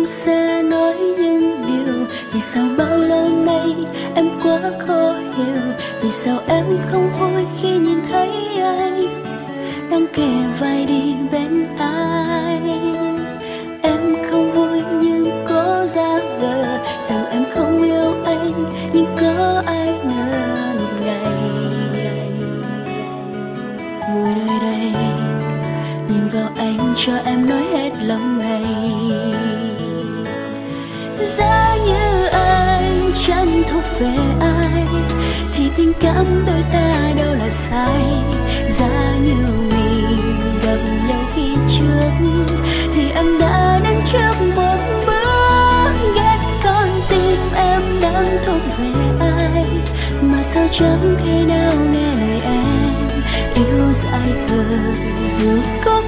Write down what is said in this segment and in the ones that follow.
em sẽ nói những điều. Vì sao bao lâu nay em quá khó hiểu? Vì sao em không vui khi nhìn thấy anh? Đang kề vai đi bên ai? Em không vui nhưng có giả vờ rằng em không yêu anh. Nhưng có ai ngờ vào anh cho em nói hết lòng này. Giá như anh chẳng thuộc về ai, thì tình cảm đôi ta đâu là sai. Giá như mình gặp nhau khi trước, thì em đã đứng trước một bước. Ghét con tim em đang thuộc về ai, mà sao chẳng khi nào nghe lời em. Yêu dại khờ, dù có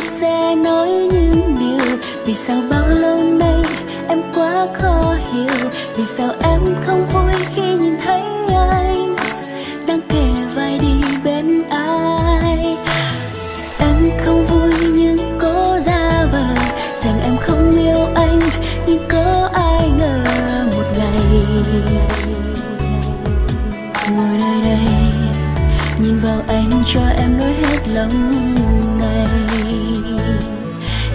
sẽ nói những điều. Vì sao bao lâu nay em quá khó hiểu? Vì sao em không vui khi nhìn thấy anh đang kề anh cho em nói hết lòng này.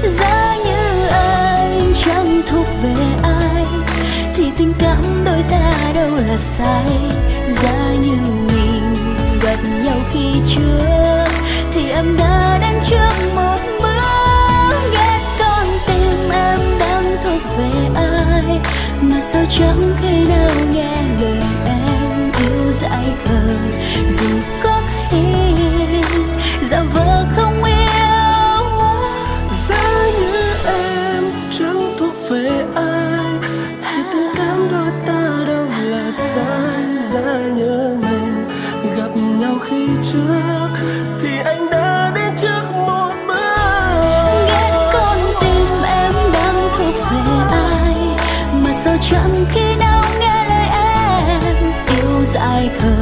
Giá như anh chẳng thuộc về ai thì tình cảm đôi ta đâu là sai. Giá như mình gặp nhau khi chưa, thì em đã đến trước một bước. Ghét con tim em đang thuộc về ai mà sao chẳng khi nào nghe lời khi trước thì anh đã đến trước một bước. Ghét con tim em đang thuộc về ai, mà sao chẳng khi nào nghe lời em? Yêu dài khờ,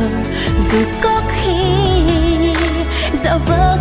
dù có khi dạo vỡ